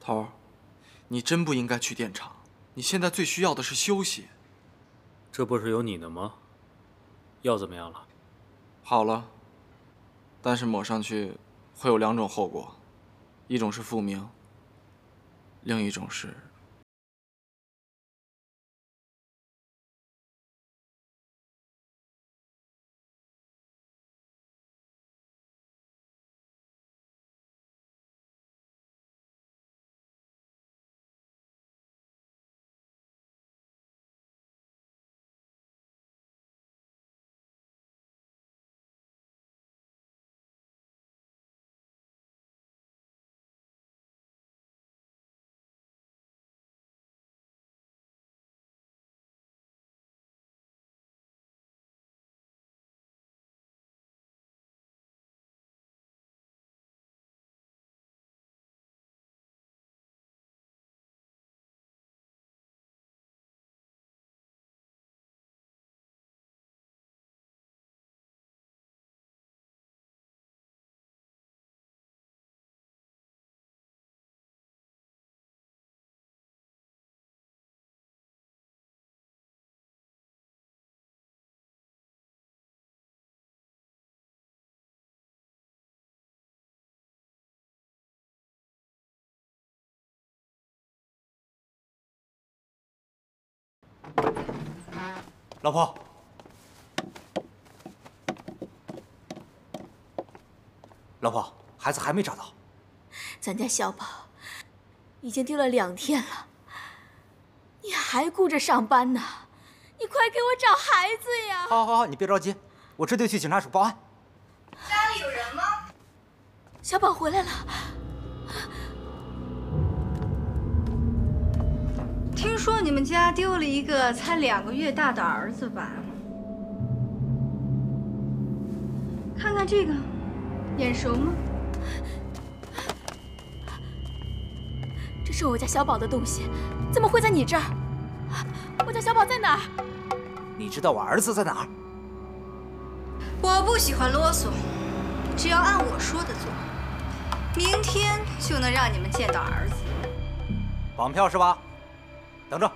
头儿，你真不应该去电厂。你现在最需要的是休息。这不是有你呢吗？药怎么样了？好了，但是抹上去会有两种后果，一种是复明，另一种是。老婆，老婆，孩子还没找到。咱家小宝已经丢了两天了，你还顾着上班呢？你快给我找孩子呀！好，好，好，你别着急，我这就去警察署报案。家里有人吗？小宝回来了。听说你们家丢了一个才两个月大的儿子吧？看看这个，眼熟吗？这是我家小宝的东西，怎么会在你这儿？我家小宝在哪儿？你知道我儿子在哪儿？我不喜欢啰嗦，只要按我说的做，明天就能让你们见到儿子。绑票是吧？等着，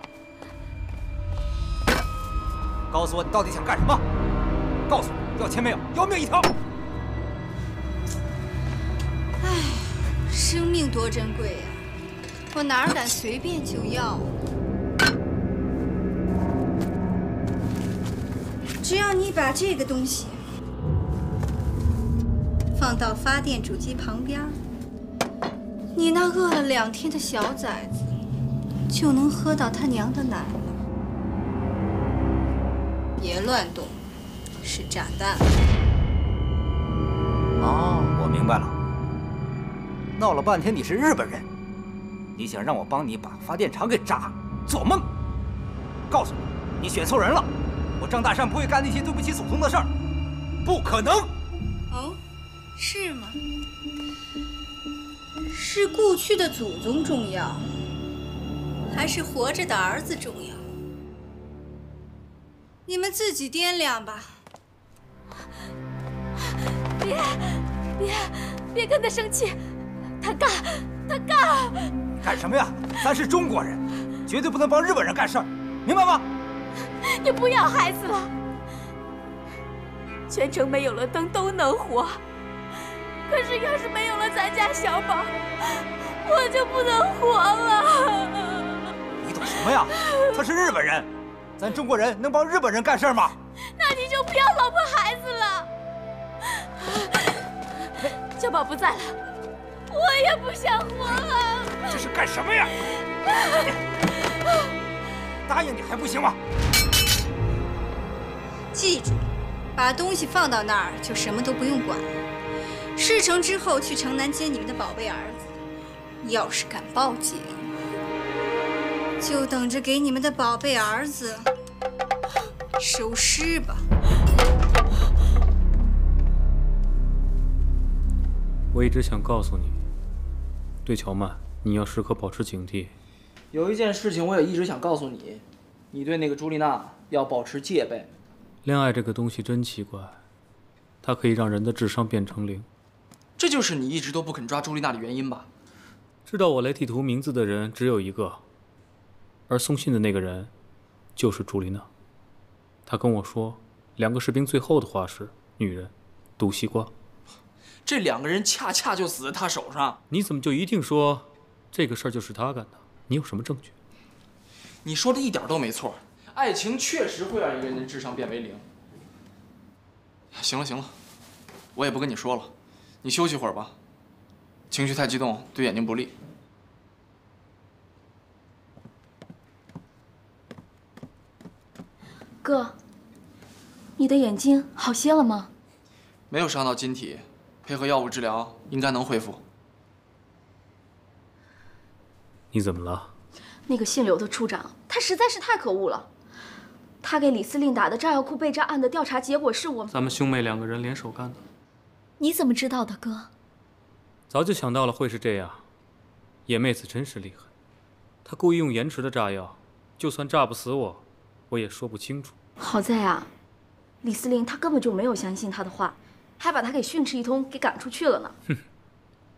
告诉我你到底想干什么？告诉我要钱没有？要命一条！哎，生命多珍贵呀，我哪敢随便就要？只要你把这个东西放到发电主机旁边，你那饿了两天的小崽子。就能喝到他娘的奶了。别乱动，是炸弹。哦，我明白了。闹了半天你是日本人，你想让我帮你把发电厂给炸？做梦！告诉你，你选错人了。我张大山不会干那些对不起祖宗的事儿，不可能。哦，是吗？是故去的祖宗重要。还是活着的儿子重要，你们自己掂量吧。别，别，别跟他生气，他干，他干。干什么呀？咱是中国人，绝对不能帮日本人干事儿，明白吗？你不要孩子了，全城没有了灯都能活，可是要是没有了咱家小宝，我就不能活了。什么呀？他是日本人，咱中国人能帮日本人干事吗？那你就不要老婆孩子了。小宝不在了，我也不想活了。这是干什么呀？答应你还不行吗？记住，把东西放到那儿就什么都不用管了。事成之后去城南接你们的宝贝儿子。要是敢报警。就等着给你们的宝贝儿子收尸吧。我一直想告诉你，对乔曼，你要时刻保持警惕。有一件事情我也一直想告诉你，你对那个朱丽娜要保持戒备。恋爱这个东西真奇怪，它可以让人的智商变成零。这就是你一直都不肯抓朱丽娜的原因吧？知道我雷地图名字的人只有一个，而送信的那个人就是朱莉娜。她跟我说，两个士兵最后的话是“女人，毒西瓜”。这两个人恰恰就死在他手上。你怎么就一定说这个事儿就是他干的？你有什么证据？你说的一点都没错，爱情确实会让一个人的智商变为零。行了行了，我也不跟你说了，你休息会儿吧。情绪太激动对眼睛不利。哥，你的眼睛好些了吗？没有伤到晶体，配合药物治疗应该能恢复。你怎么了？那个姓刘的处长，他实在是太可恶了。他给李司令打的炸药库被炸案的调查结果是我们……咱们兄妹两个人联手干的。你怎么知道的，哥？早就想到了会是这样。野妹子真是厉害，她故意用延迟的炸药，就算炸不死我，我也说不清楚。好在啊，李司令他根本就没有相信他的话，还把他给训斥一通，给赶出去了呢。哼！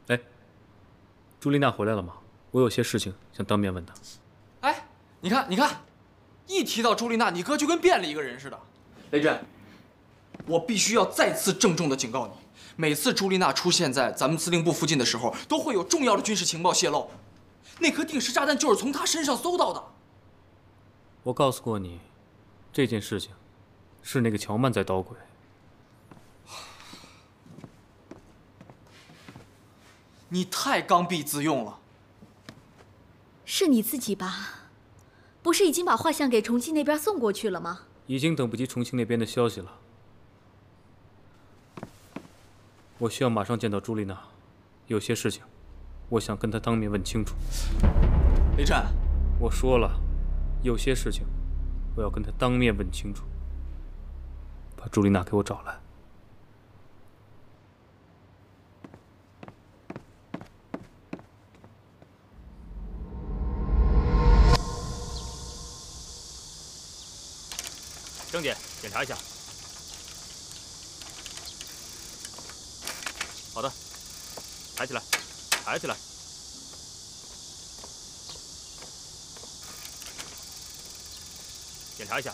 哎，朱丽娜回来了吗？我有些事情想当面问她。哎，你看，你看，一提到朱丽娜，你哥就跟变了一个人似的。雷震，我必须要再次郑重的警告你，每次朱丽娜出现在咱们司令部附近的时候，都会有重要的军事情报泄露。那颗定时炸弹就是从她身上搜到的。我告诉过你，这件事情是那个乔曼在捣鬼。你太刚愎自用了。是你自己吧？不是已经把画像给重庆那边送过去了吗？已经等不及重庆那边的消息了。我需要马上见到朱丽娜，有些事情，我想跟她当面问清楚。雷震，我说了，有些事情，我要跟他当面问清楚。把朱丽娜给我找来。郑姐，检查一下。好的，抬起来，抬起来。检查一下。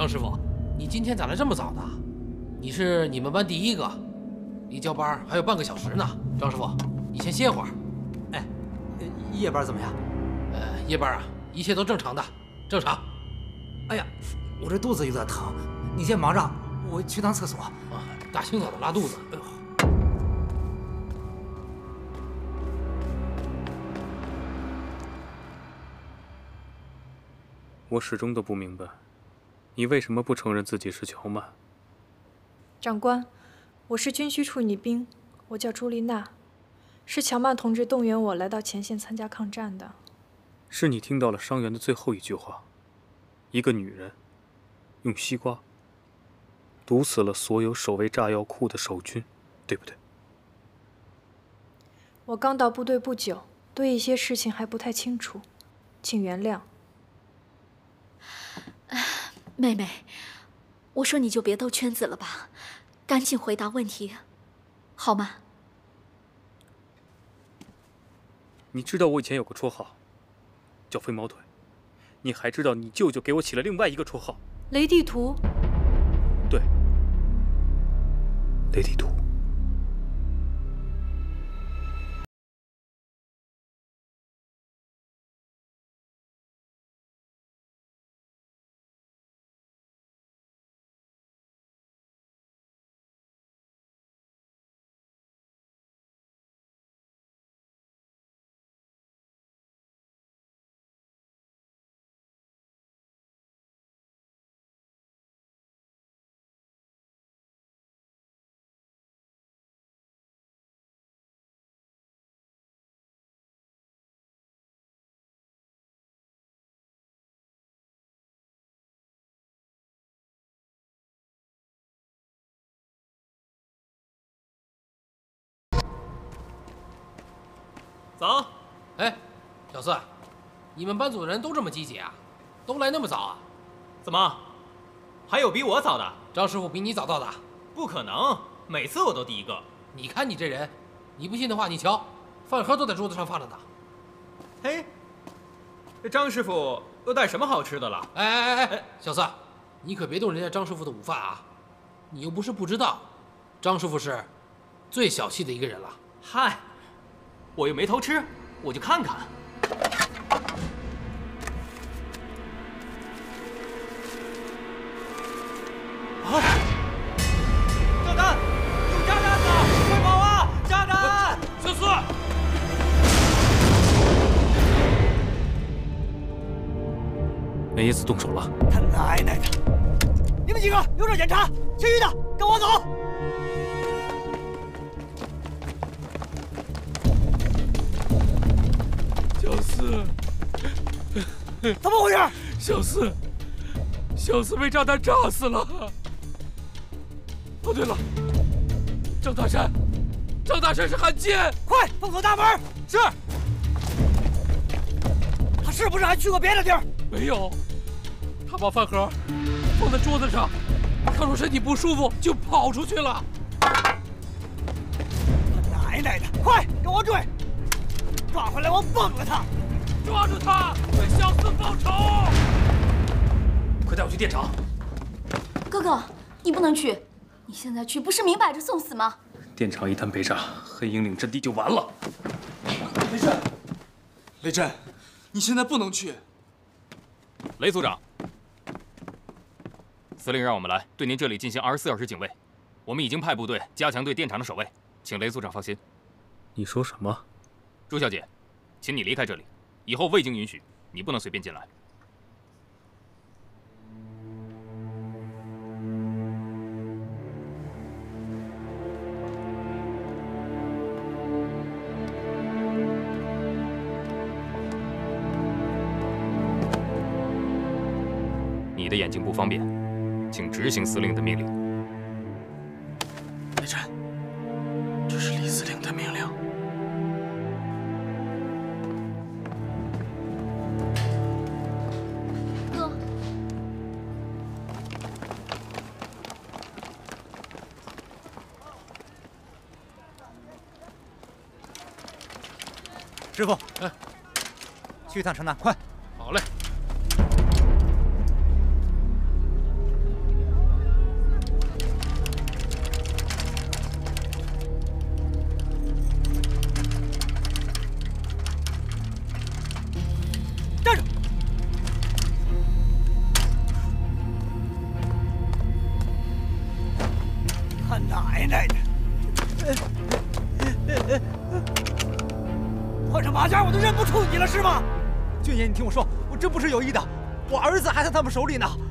张师傅，你今天咋来这么早呢？你是你们班第一个，离交班还有半个小时呢。张师傅，你先歇会儿。哎，夜班怎么样？呃，夜班啊，一切都正常的，正常。哎呀，我这肚子有点疼，你先忙着，我去趟厕所。啊，大清早的拉肚子。哎呦。我始终都不明白，你为什么不承认自己是乔曼？长官，我是军需处女兵，我叫朱丽娜，是乔曼同志动员我来到前线参加抗战的。是你听到了伤员的最后一句话，一个女人用西瓜毒死了所有守卫炸药库的守军，对不对？我刚到部队不久，对一些事情还不太清楚，请原谅。妹妹，我说你就别兜圈子了吧，赶紧回答问题，好吗？你知道我以前有个绰号，叫飞毛腿。你还知道你舅舅给我起了另外一个绰号，雷地图。对，雷地图。走，哎，小四，你们班组的人都这么积极啊？都来那么早啊？怎么，还有比我早的？张师傅比你早到的？不可能，每次我都第一个。你看你这人，你不信的话，你瞧，饭盒都在桌子上放着呢。嘿，这张师傅都带什么好吃的了？哎哎哎哎，小四，你可别动人家张师傅的午饭啊！你又不是不知道，张师傅是最小气的一个人了。嗨。我又没偷吃，我就看看。啊！炸弹！有炸弹呢！快跑啊！炸弹！小四，梅耶子动手了！他奶奶的！你们几个留着检查，其余的跟我走。怎么回事？小四，小四被炸弹炸死了。哦，对了，张大山，张大山是汉奸，快封锁大门！是。他是不是还去过别的地儿？没有，他把饭盒放在桌子上，他说身体不舒服就跑出去了。奶奶的，快跟我追！抓回来我崩了他！抓住他，为小四报仇！快带我去电厂！哥哥，你不能去，你现在去不是明摆着送死吗？电厂一旦被炸，黑鹰岭阵地就完了。雷震，雷震，你现在不能去。雷组长，司令让我们来对您这里进行二十四小时警卫，我们已经派部队加强对电厂的守卫，请雷组长放心。你说什么？朱小姐，请你离开这里。以后未经允许，你不能随便进来。你的眼睛不方便，请执行司令的命令。师傅，哎，去一趟城南，快！好嘞。们手里呢。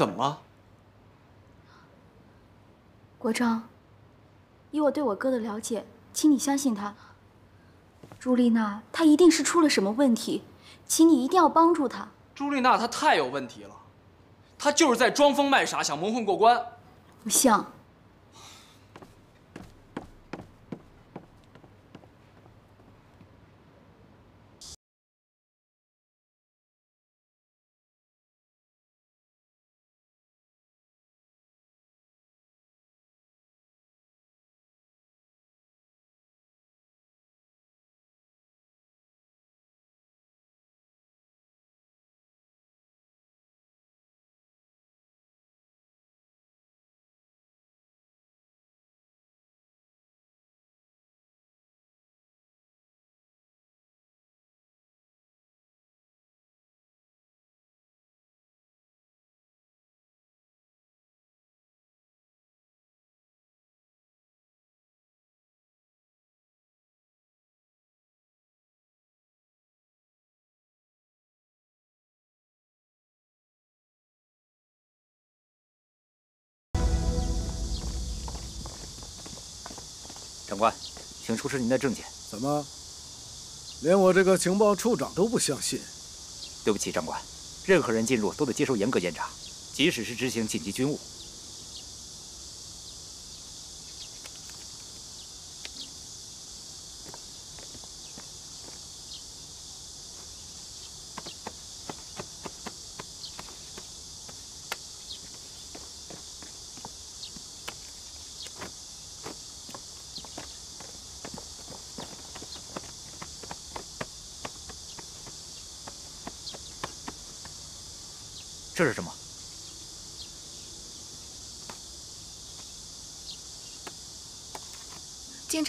怎么了？国璋，以我对我哥的了解，请你相信他。朱丽娜，她一定是出了什么问题，请你一定要帮助她。朱丽娜她太有问题了，她就是在装疯卖傻，想蒙混过关。不像。长官，请出示您的证件。怎么，连我这个情报处长都不相信？对不起，长官，任何人进入都得接受严格检查，即使是执行紧急军务。这是什么？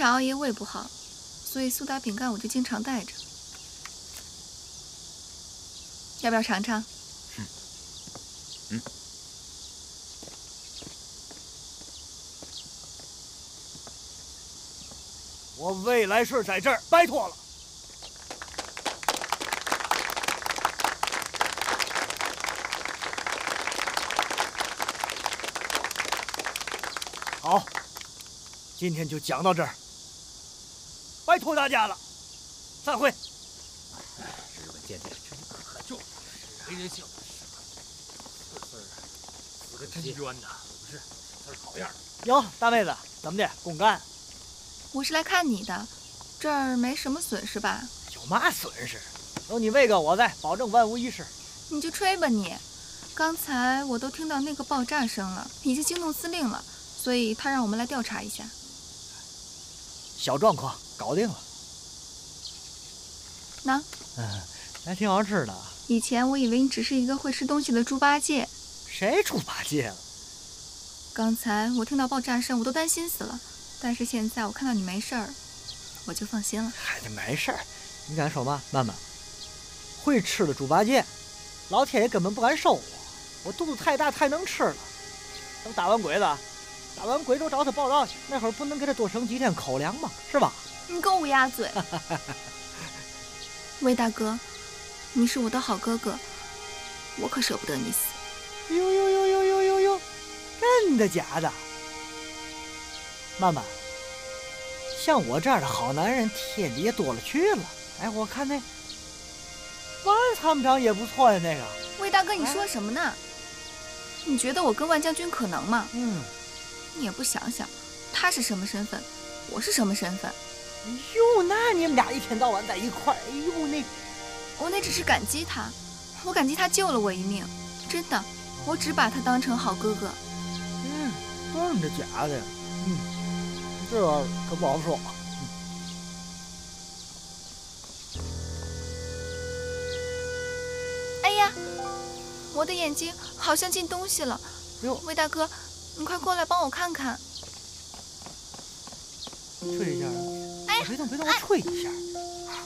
经常熬夜胃不好，所以苏打饼干我就经常带着。要不要尝尝？嗯。嗯。我未来顺在这儿，拜托了。好，今天就讲到这儿，拜托大家了，散会。日本间谍真可就没人性，四个四个真冤呐！不是，他是好样的。哟，大妹子，怎么的？共干？我是来看你的，这儿没什么损失吧？有嘛损失？有你魏哥我在，保证万无一失。你就吹吧你！刚才我都听到那个爆炸声了，已经惊动司令了。所以他让我们来调查一下。小状况搞定了。那，嗯，还挺好吃的。以前我以为你只是一个会吃东西的猪八戒。谁猪八戒了？刚才我听到爆炸声，我都担心死了。但是现在我看到你没事儿，我就放心了。嗨，没事儿。你敢说嘛，曼曼？会吃的猪八戒，老天爷根本不敢收我。我肚子太大，太能吃了。等打完鬼子。打完鬼都找他报道去，那会儿不能给他多省几天口粮吗？是吧？你给我乌鸦嘴！魏大哥，你是我的好哥哥，我可舍不得你死。呦呦呦呦呦呦呦，真的假的？曼曼，像我这样的好男人天底下多了去了。哎，我看那万参谋长也不错呀，那个。魏大哥，你说什么呢？你觉得我跟万将军可能吗？嗯。你也不想想，他是什么身份，我是什么身份？哎呦，那你们俩一天到晚在一块儿，哎呦那，我那只是感激他，我感激他救了我一命，真的，我只把他当成好哥哥。嗯，真的假的？嗯，这玩意儿可不好说。哎呀，我的眼睛好像进东西了。哟，魏大哥，你快过来帮我看看。吹一下。哎，别动，别动，我吹一下。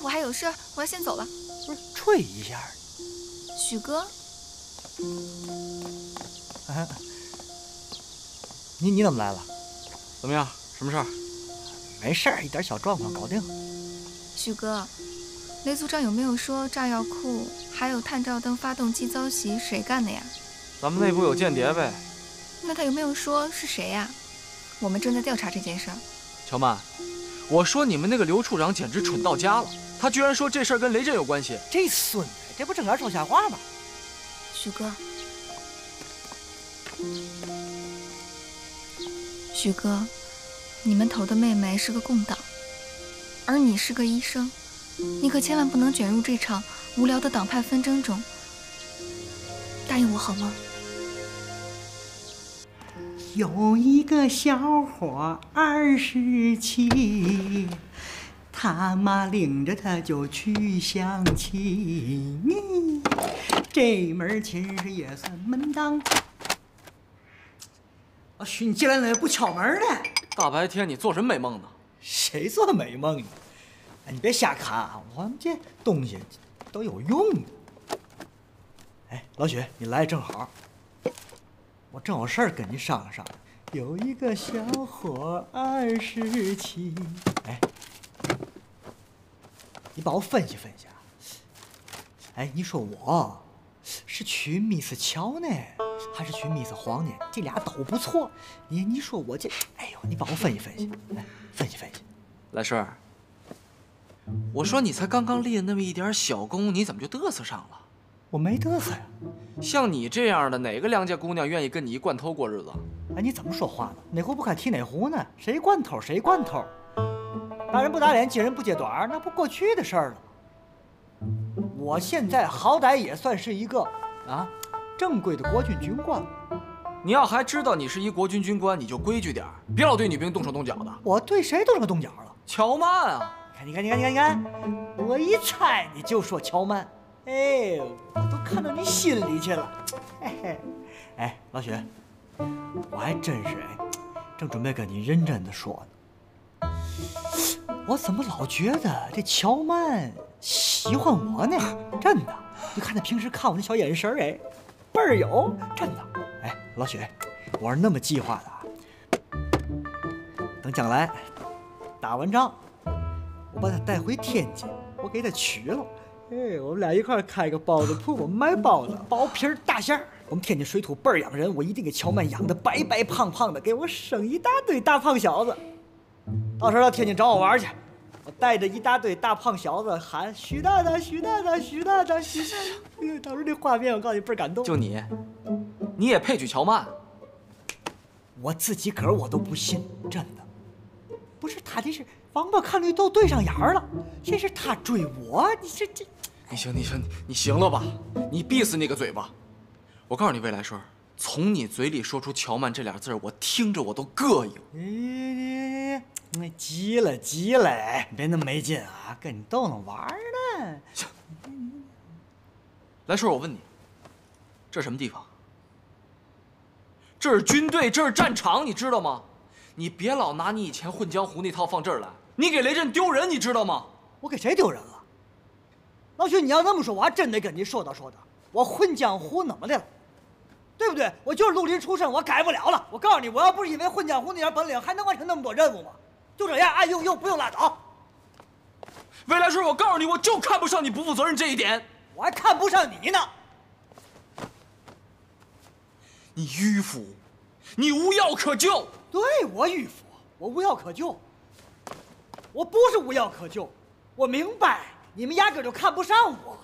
我还有事，我要先走了。不是，吹一下。许哥。哎，你你怎么来了？怎么样？什么事儿？没事儿，一点小状况搞定。许哥，雷组长有没有说炸药库还有探照灯发动机遭袭谁干的呀？咱们内部有间谍呗。那他有没有说是谁呀？我们正在调查这件事儿。乔曼，我说你们那个刘处长简直蠢到家了，他居然说这事儿跟雷震有关系。这孙子，这不正儿说瞎话吗？许哥，许哥，你们头的妹妹是个共党，而你是个医生，你可千万不能卷入这场无聊的党派纷争中。答应我好吗？有一个小伙二十七，他妈领着他就去相亲，这门亲事也算门当。老，许你进来了不敲门呢？大白天你做什么美梦呢？谁做美梦呢？哎，你别瞎看啊，我们这东西都有用的。哎，老许，你来正好，我正有事儿跟你商量商量。有一个小伙二十七，哎，你帮我分析分析啊。哎，你说我是娶 Miss 乔呢，还是娶 Miss 黄呢？这俩都不错。你你说我这，哎呦，你帮我分析分析，来分析分析。来顺，我说你才刚刚立了那么一点小功，你怎么就嘚瑟上了？我没嘚瑟呀。像你这样的，哪个良家姑娘愿意跟你一罐头过日子？哎，你怎么说话呢？哪壶不开提哪壶呢？谁罐头谁罐头。打人不打脸，揭人不揭短，那不过去的事儿了。我现在好歹也算是一个啊正规的国军军官。你要还知道你是一国军军官，你就规矩点别老对女兵动手动脚的。我对谁动手动脚了？乔曼啊！看，你看，你看，你看，你看，我一猜你就说乔曼。哎，我都看到你心里去了。嘿嘿，哎，老许。我还真是哎，正准备跟你认真的说呢。我怎么老觉得这乔曼喜欢我呢？真的，你看他平时看我那小眼神哎，倍儿有，真的。哎，老许，我是那么计划的，等将来打完仗，我把他带回天津，我给他娶了。哎，我们俩一块开个包子铺，我们卖包子，薄皮大馅儿。我们天津水土倍儿养人，我一定给乔曼养的白白胖胖的，给我生一大堆大胖小子。到时候到天津找我玩去，我带着一大堆大胖小子喊徐大大、徐大大、徐大大、徐大大。哎呦，到时候那画面我告诉你倍儿感动。就你，你也配娶乔曼？我自己个儿我都不信，真的。不是他这是王八看绿豆对上眼儿了，这是他追我，你这这。你行，你行，你行了吧？你闭死你个嘴巴！我告诉你，未来顺，从你嘴里说出乔曼这俩字我听着我都膈应。哎，那急了急了，别那么没劲啊，跟你逗弄玩呢。行来顺，我问你，这是什么地方？这是军队，这是战场，你知道吗？你别老拿你以前混江湖那套放这儿来，你给雷震丢人，你知道吗？我给谁丢人了？老许，你要这么说，我还真得跟你说道说道。我混江湖怎么的了？对不对？我就是绿林出身，我改不了了。我告诉你，我要不是因为混江湖那点本领，还能完成那么多任务吗？就这样，爱用用，不用拉倒。魏来顺，我告诉你，我就看不上你不负责任这一点。我还看不上你呢。你迂腐，你无药可救。对我迂腐，我无药可救。我不是无药可救，我明白。你们压根就看不上我。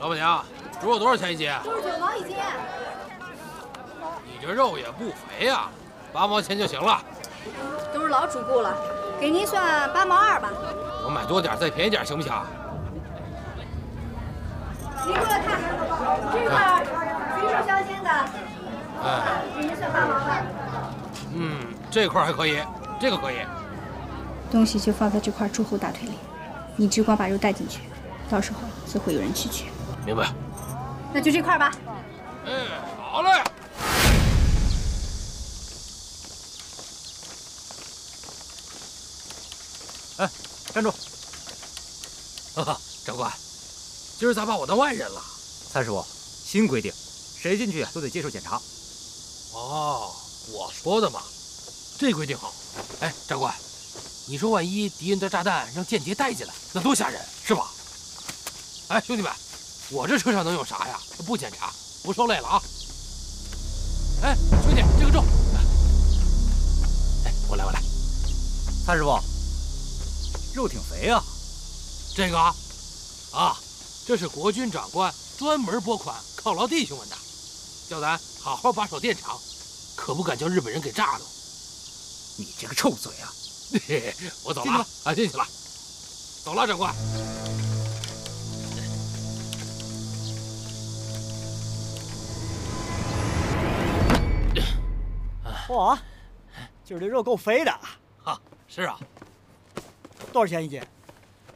老板娘，猪肉多少钱一斤？六十九毛一斤。你这肉也不肥呀、八毛钱就行了。都是老主顾了，给您算八毛二吧。我买多点再便宜点行不行？您过来看，这块儿肥瘦相间的，哎，给您算八毛二。嗯，这块还可以，这个可以。东西就放在这块猪后大腿里，你只管把肉带进去，到时候自会有人去取。明白。那就这块吧。哎，好嘞。哎，站住！哈哈，长官，今儿咋把我当外人了？三师傅，新规定，谁进去都得接受检查。哦，我说的嘛，这规定好。哎，长官，你说万一敌人的炸弹让间谍带进来，那多吓人，是吧？哎，兄弟们，我这车上能有啥呀？不检查，不受累了啊！哎，兄弟，这个重。哎，我来，我来。蔡师傅，肉挺肥啊。这个啊，啊，这是国军长官专门拨款犒劳弟兄们的，叫咱好好把守电厂，可不敢叫日本人给炸了。你这个臭嘴啊！我走了啊，啊，进去了，走了，长官。嚯，今儿这肉够肥的。哈，是啊，多少钱一斤？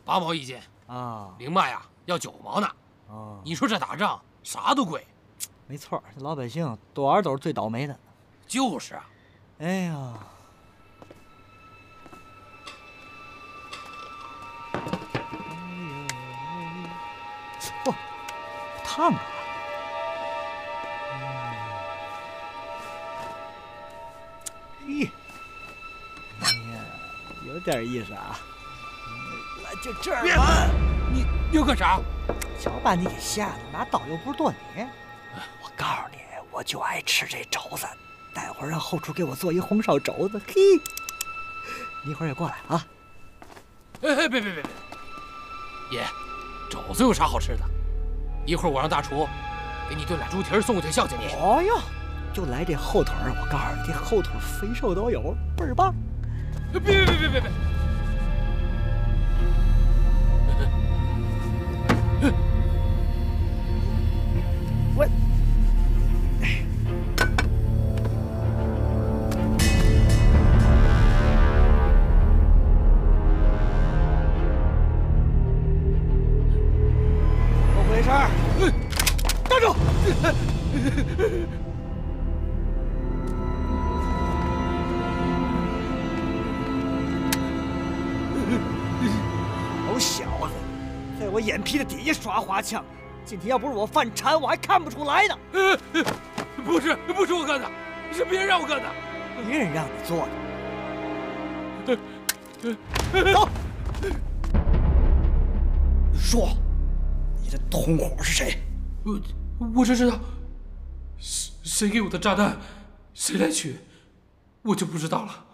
八毛一斤啊，明卖呀要九毛呢。啊，你说这打仗啥都贵。没错，这老百姓多少都是最倒霉的。就是啊。哎呀，嚯，烫啊！咦，哎呀，有点意思啊。那就这儿吧。你你要干啥？瞧把你给吓的，拿刀又不是剁你。我告诉你，我就爱吃这肘子，待会儿让后厨给我做一红烧肘子。嘿，你一会儿也过来啊。哎哎，别别别别！爷，肘子有啥好吃的？一会儿我让大厨给你炖俩猪蹄儿送过去孝敬你。哦哟，就来这后腿儿，我告诉你，这后腿肥瘦都有，倍儿棒。别别别别别皮子底下耍花枪！今天要不是我犯馋，我还看不出来呢。不是，不是我干的，是别人让我干的。别人让你做的。走。说，你的同伙是谁？我我只知道，谁谁给我的炸弹，谁来取，我就不知道了。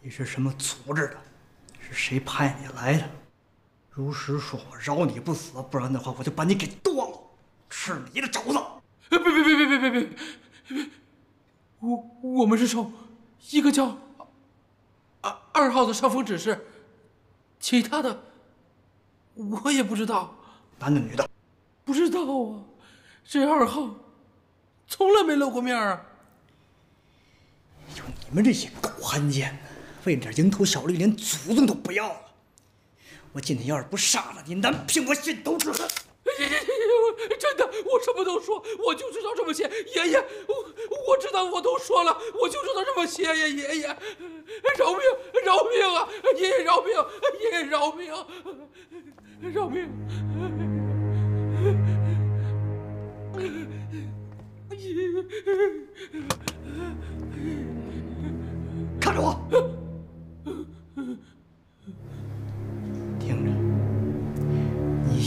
你是什么组织的？是谁派你来的？如实说，我饶你不死，不然的话，我就把你给剁了，吃你的肘子。别别别别别别别别！我我们是受一个叫二二号的上峰指示，其他的我也不知道。男的女的？不知道啊，这二号从来没露过面啊。就你们这些狗汉奸，为了点蝇头小利，连祖宗都不要了。我今天要是不杀了你，难平我心头之恨。真的，我什么都说，我就知道这么写。爷爷，我我知道，我都说了，我就知道这么写呀，爷爷，饶命，饶命啊！爷爷饶命，爷爷饶命，饶命！看着我，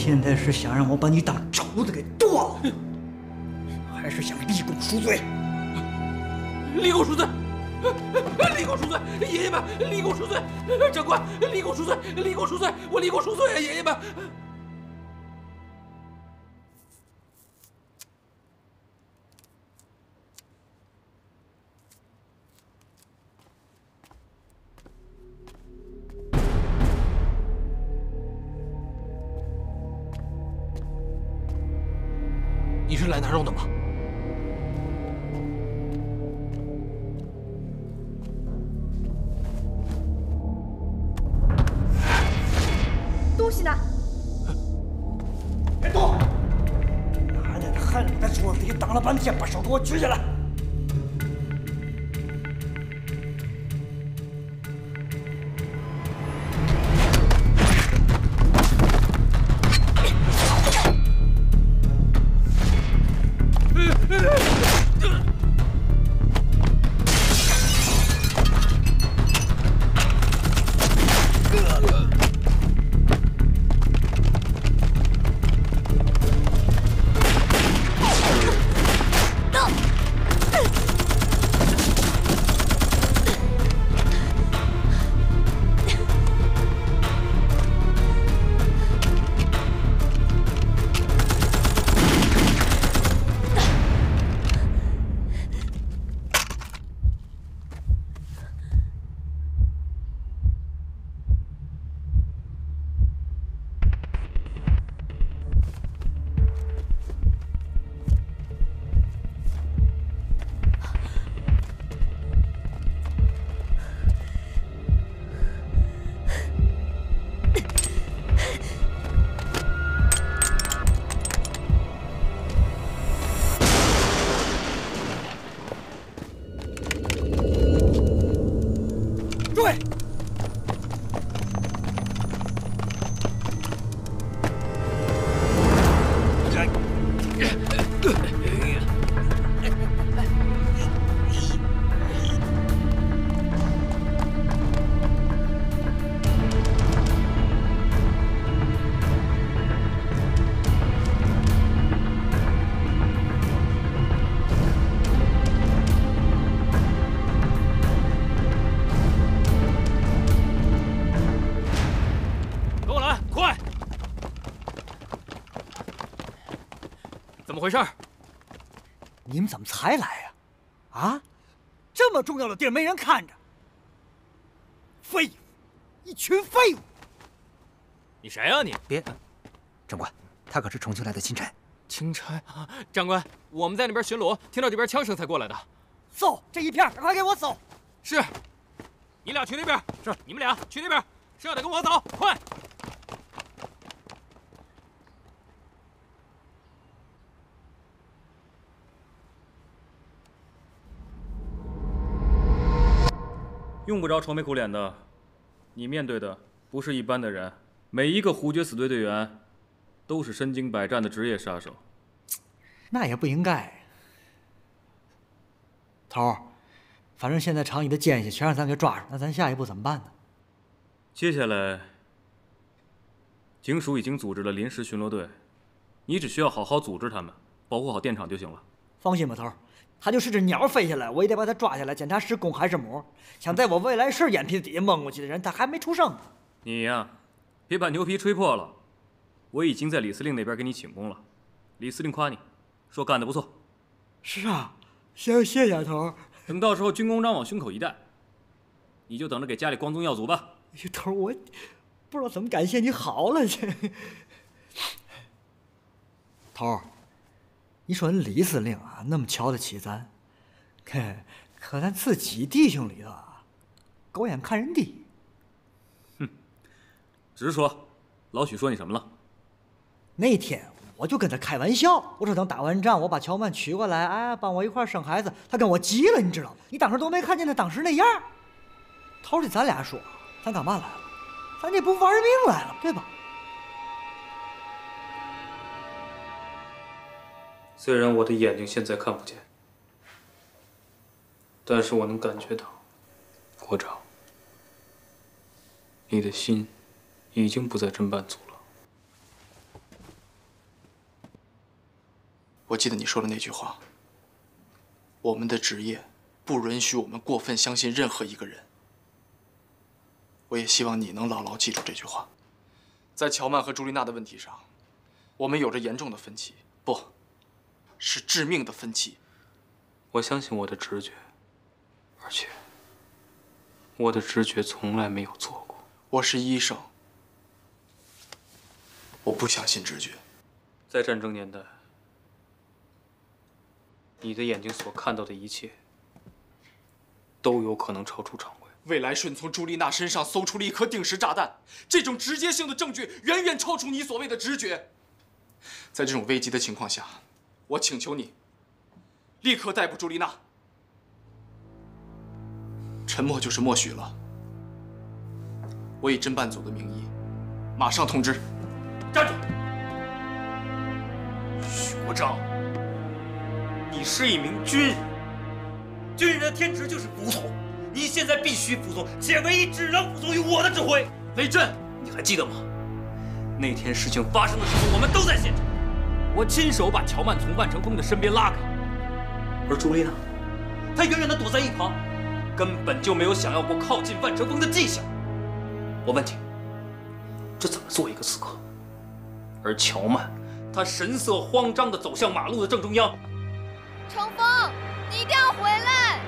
现在是想让我把你当肘子给剁了，还是想立功赎罪？立功赎罪！立功赎罪！爷爷们，立功赎罪！长官，立功赎罪！立功赎罪！我立功赎罪啊，爷爷们！是来拿肉的吗？东西呢？别动！拿你的汉子在桌子里挡了半天，把手给我举起来！们怎么才来呀、啊？这么重要的地儿没人看着，废物，一群废物！你谁啊、你？别，长官，他可是重庆来的钦差。钦差？长官，我们在那边巡逻，听到这边枪声才过来的。搜这一片，赶快给我搜！是。你俩去那边。是。你们俩去那边，剩下的跟我走，快！用不着愁眉苦脸的，你面对的不是一般的人，每一个虎穴死队队员，都是身经百战的职业杀手。那也不应该。头儿，反正现在厂里的奸细全让咱给抓住，那咱下一步怎么办呢？接下来，警署已经组织了临时巡逻队，你只需要好好组织他们，保护好电厂就行了。放心吧，头儿，他就是只鸟飞下来，我也得把他抓下来，检查是公还是母。想在我未来市眼皮子底下蒙过去的人，他还没出生呢。你呀，别把牛皮吹破了。我已经在李司令那边给你请功了，李司令夸你，说干得不错。是啊，谢谢谢头儿。等到时候军功章往胸口一戴，你就等着给家里光宗耀祖吧。哎呀，头儿，我不知道怎么感谢你好了。这头儿，你说人李司令啊，那么瞧得起咱，可可咱自己弟兄里头啊，狗眼看人低。哼直说，老许说你什么了？那天我就跟他开玩笑，我说等打完仗，我把乔曼娶过来，哎，帮我一块生孩子。他跟我急了，你知道吗？你当时都没看见他当时那样。头里咱俩说，咱干嘛来了？咱这不玩命来了，对吧？虽然我的眼睛现在看不见，但是我能感觉到，国长，你的心已经不在侦办组了。我记得你说的那句话：“我们的职业不允许我们过分相信任何一个人。”我也希望你能牢牢记住这句话。在乔曼和朱丽娜的问题上，我们有着严重的分歧，不，是致命的分歧。我相信我的直觉，而且我的直觉从来没有错过。我是医生，我不相信直觉。在战争年代。你的眼睛所看到的一切，都有可能超出常规。未来顺从朱丽娜身上搜出了一颗定时炸弹，这种直接性的证据远远超出你所谓的直觉。在这种危急的情况下，我请求你立刻逮捕朱丽娜。沉默就是默许了。我以侦办组的名义，马上通知。站住！许国璋。你是一名军人，军人的天职就是服从。你现在必须服从，且唯一只能服从于我的指挥。雷震，你还记得吗？那天事情发生的时候，我们都在现场。我亲手把乔曼从万成风的身边拉开，而朱莉呢，她远远地躲在一旁，根本就没有想要过靠近万成风的迹象。我问你，这怎么做一个刺客？而乔曼，他神色慌张地走向马路的正中央。程峰，你一定要回来！